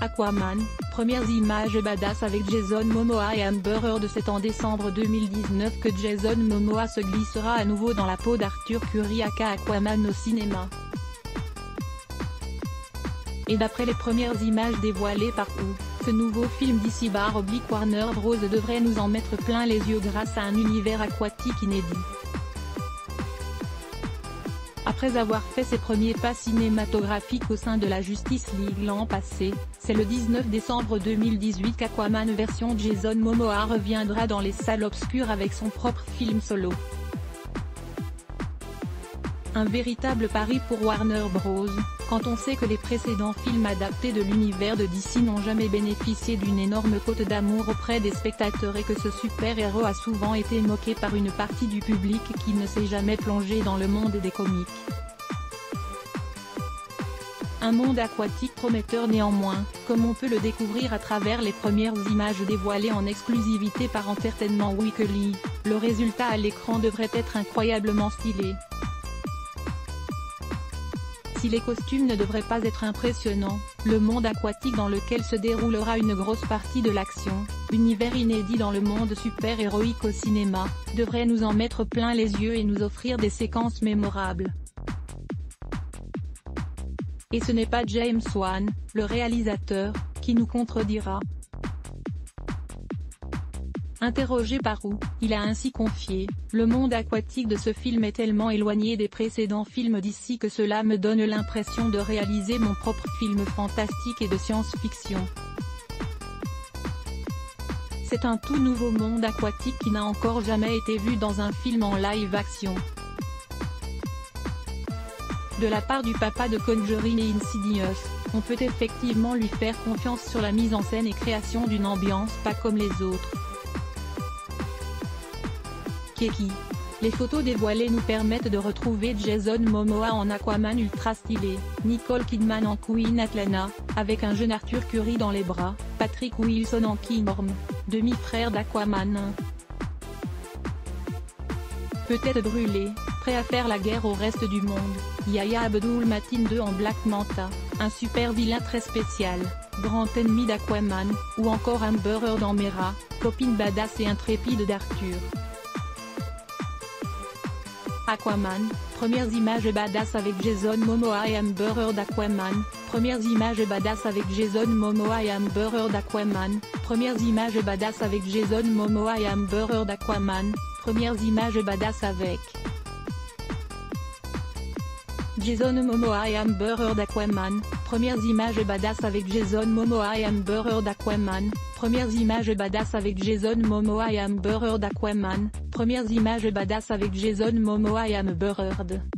Aquaman, premières images badass avec Jason Momoa et Amber Heard C'est en décembre 2019 que Jason Momoa se glissera à nouveau dans la peau d'Arthur Curry aka Aquaman au cinéma. Et d'après les premières images dévoilées par ou, ce nouveau film d'ici bar oblique Warner Bros devrait nous en mettre plein les yeux grâce à un univers aquatique inédit. Après avoir fait ses premiers pas cinématographiques au sein de la Justice League l'an passé, c'est le 19 décembre 2018 qu'Aquaman version Jason Momoa reviendra dans les salles obscures avec son propre film solo. Un véritable pari pour Warner Bros., quand on sait que les précédents films adaptés de l'univers de DC n'ont jamais bénéficié d'une énorme cote d'amour auprès des spectateurs et que ce super-héros a souvent été moqué par une partie du public qui ne s'est jamais plongé dans le monde des comics. Un monde aquatique prometteur néanmoins, comme on peut le découvrir à travers les premières images dévoilées en exclusivité par Entertainment Weekly, le résultat à l'écran devrait être incroyablement stylé. Si les costumes ne devraient pas être impressionnants, le monde aquatique dans lequel se déroulera une grosse partie de l'action, univers inédit dans le monde super-héroïque au cinéma, devrait nous en mettre plein les yeux et nous offrir des séquences mémorables. Et ce n'est pas James Wan, le réalisateur, qui nous contredira. Interrogé par où, il a ainsi confié, le monde aquatique de ce film est tellement éloigné des précédents films d'ici que cela me donne l'impression de réaliser mon propre film fantastique et de science-fiction. C'est un tout nouveau monde aquatique qui n'a encore jamais été vu dans un film en live action. De la part du papa de Conjuring et Insidious, on peut effectivement lui faire confiance sur la mise en scène et création d'une ambiance pas comme les autres. Les photos dévoilées nous permettent de retrouver Jason Momoa en Aquaman ultra stylé, Nicole Kidman en Queen Atlanta, avec un jeune Arthur Curry dans les bras, Patrick Wilson en Orm, demi-frère d'Aquaman. Peut-être brûlé, prêt à faire la guerre au reste du monde, Yaya Abdul Matin 2 en Black Manta, un super vilain très spécial, grand ennemi d'Aquaman, ou encore Amber Heard en Mera, copine badass et intrépide d'Arthur. Aquaman, premières images badass avec Jason Momoa et Amber Heard Aquaman, premières images badass avec Jason Momoa et Amber Heard Aquaman, premières images badass avec Jason Momoa et Amber Heard Aquaman, premières images badass avec Jason Momoa et Amber Heard Aquaman, premières images badass avec Jason Momoa et Amber Heard Aquaman, premières images badass avec Jason Momoa et Amber Heard Aquaman, premières images badass avec Jason Momoa et Amber Heard.